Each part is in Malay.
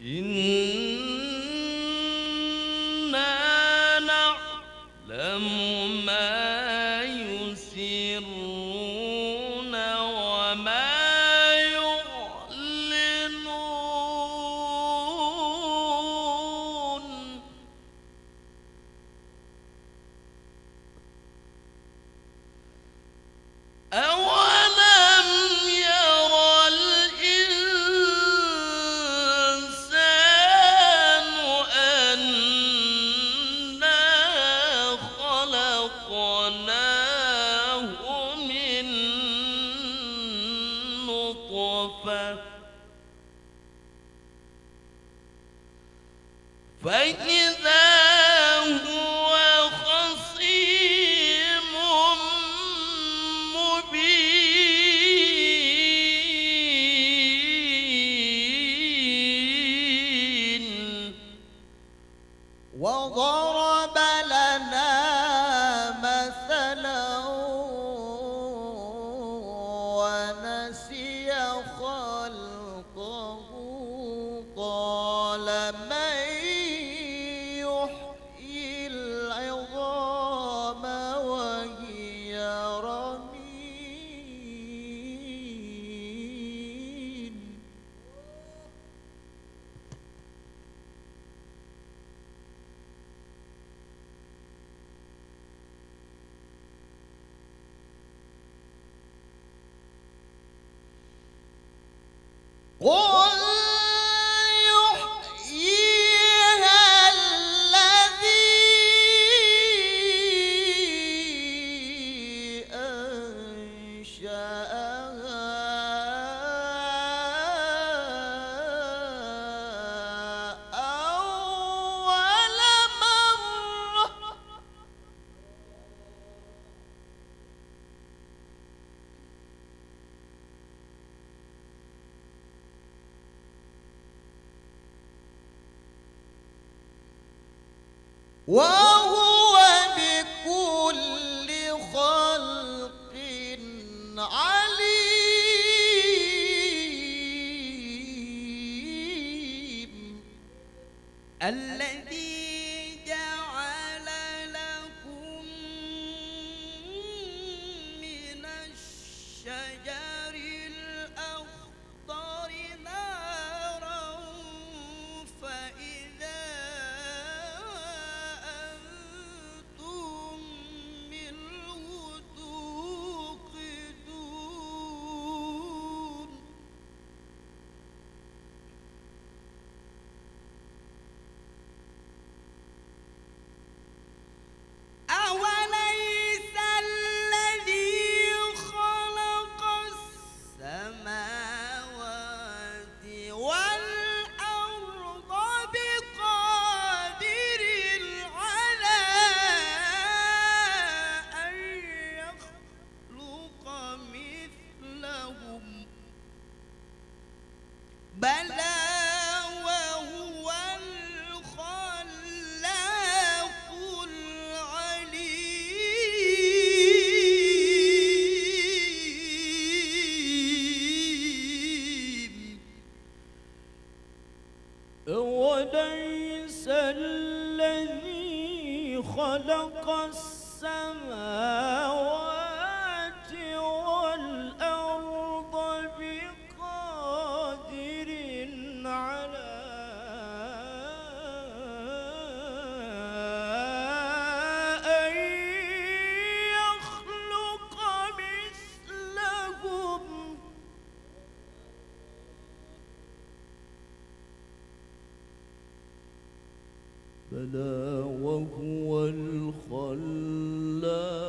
إن خلقنا وهو بكل خلق عليم. الذي وليس الذي خلق السماوات صلى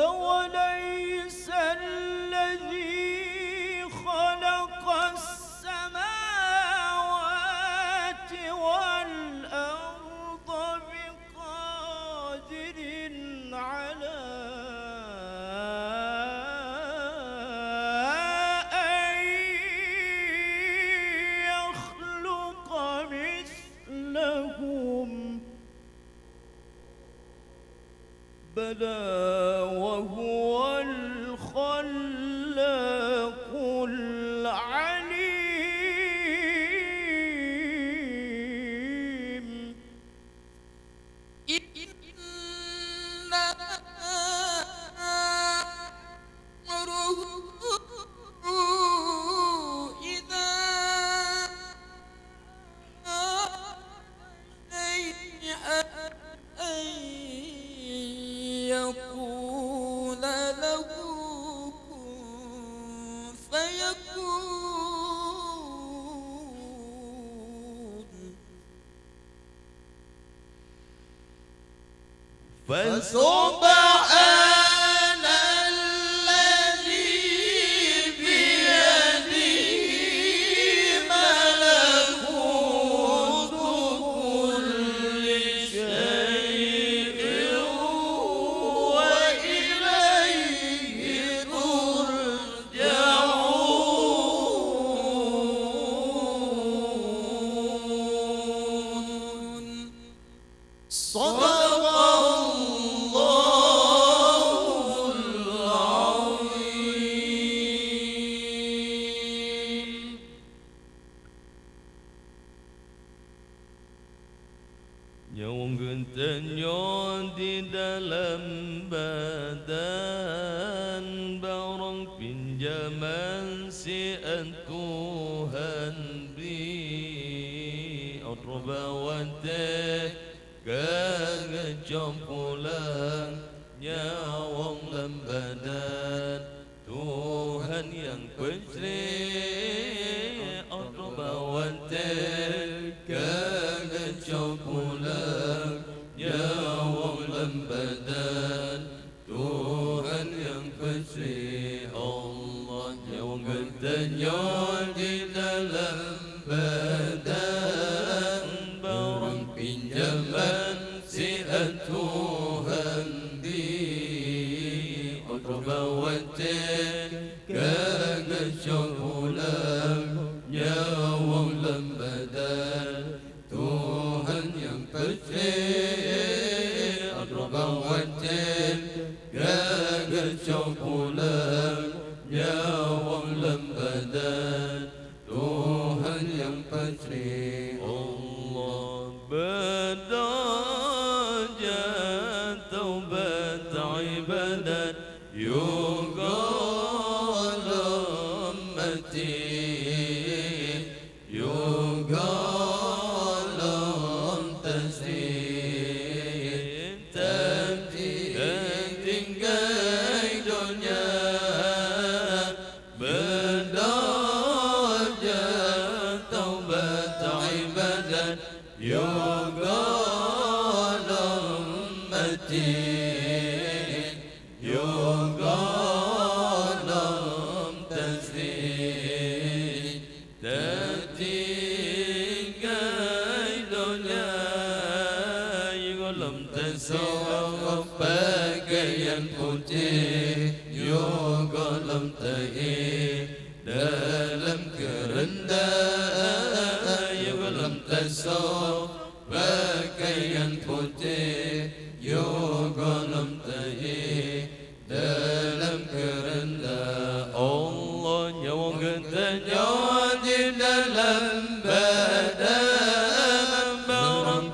أولن sou Yang gentenyo di dalam badan Barang pinjaman si anku handri Atrabawatek kagajampulan وجهي الله يوم الدنيا جدا.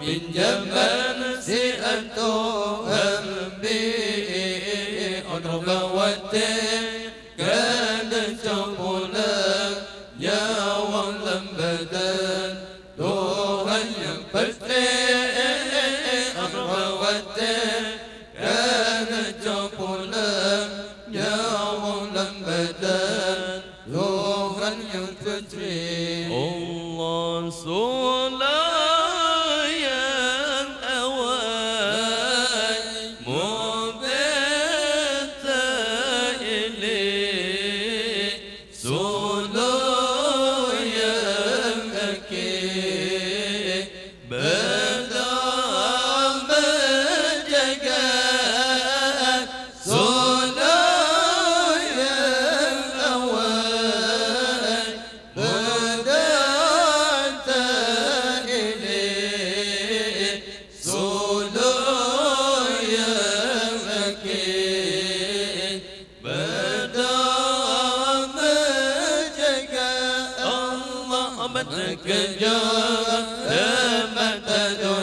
من جمع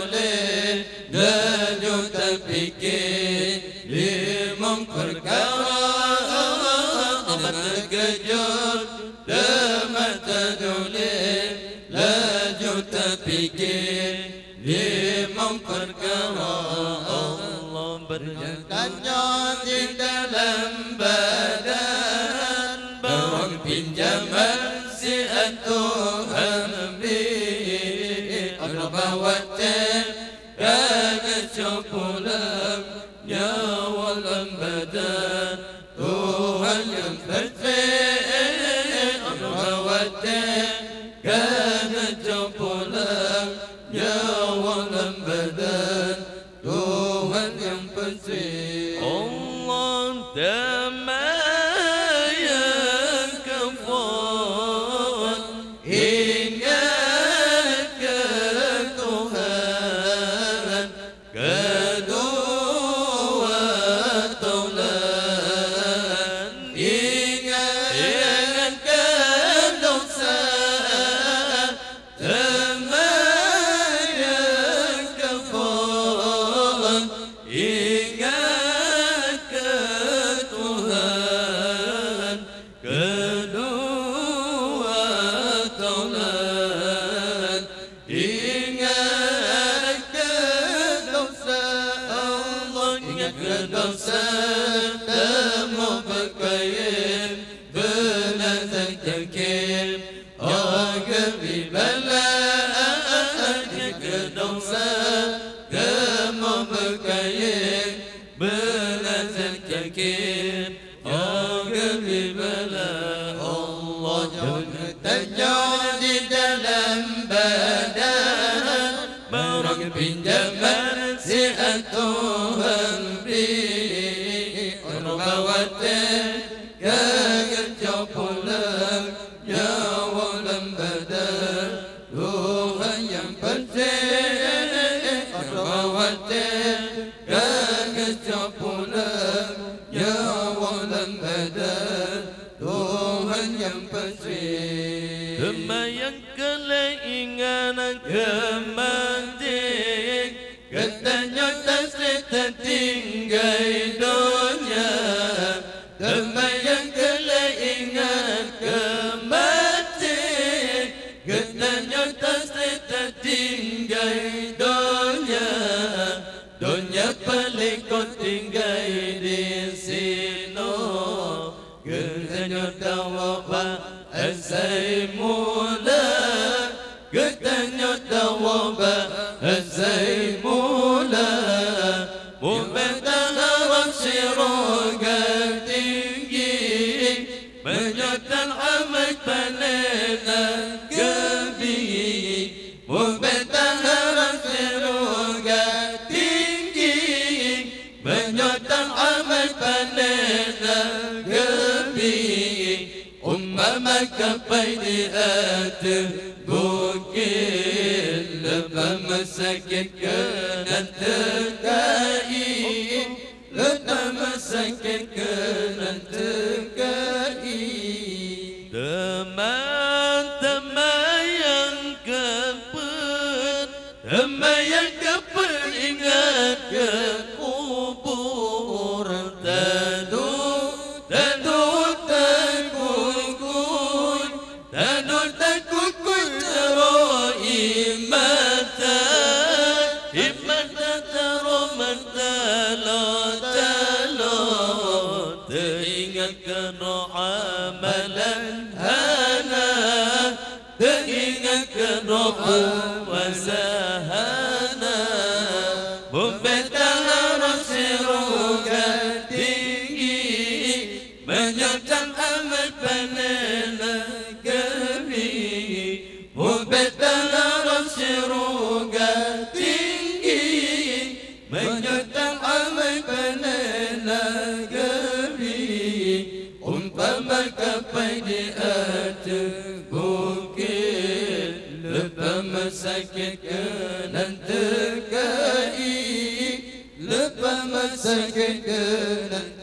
boleh Dan tak fikir Di memperkara terkejut Demak tak boleh Dan tak Allah berjaya di dalam badan Bawang pinjaman si Tuhan Govinda Katanya tak serta tinggal dunia. Demai yang telah ingat kematian Katanya tak serta tinggal dunia. Dunia paling kau tinggal di sini. Katanya tak wabah asai mula. Katanya tak wabah asai kapaydi atir bu kil pamasakit kanat kai pamasakit kanat kai teman teman yang kapur teman yang kapur ingat kan sinking in and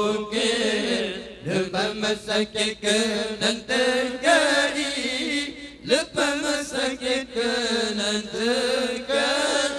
masakit ke nan terjadi lepas masakit ke nan terjadi